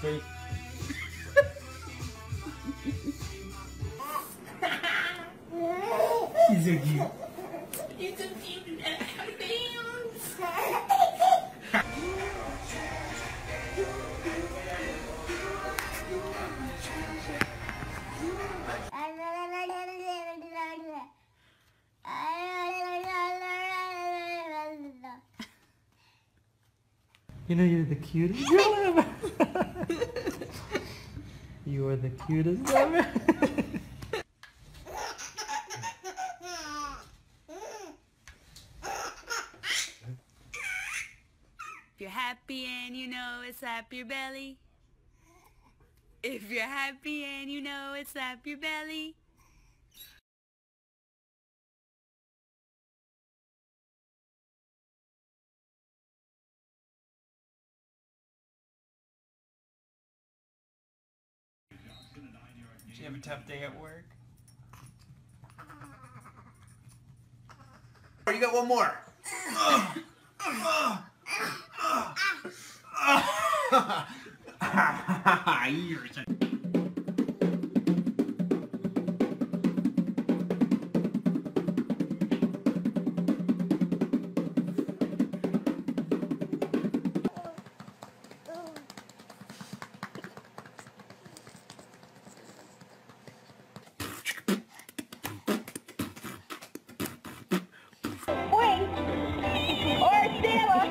Three. He's so cute. You know you're the cutest girl ever. you are the cutest ever. If you're happy and you know it, slap your belly. If you're happy and you know it, slap your belly. You have a tough day at work? Oh, you got one more. You're such-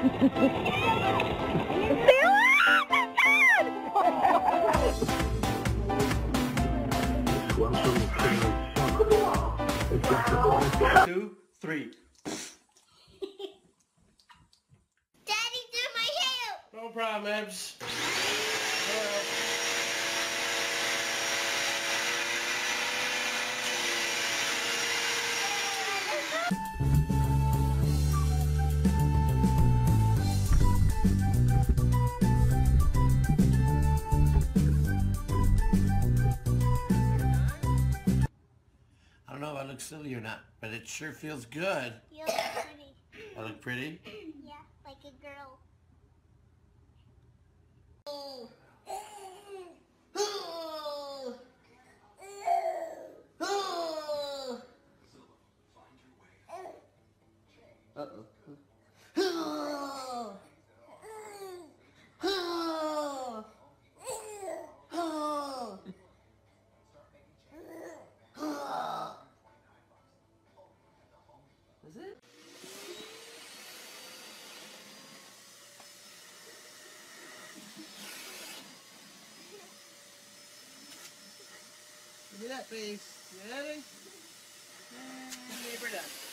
Two, three. Daddy, do my hair! No problem, look silly or not, but it sure feels good. You look pretty. I look pretty. Yeah, like a girl. Is do that, face. You ready? And we're done.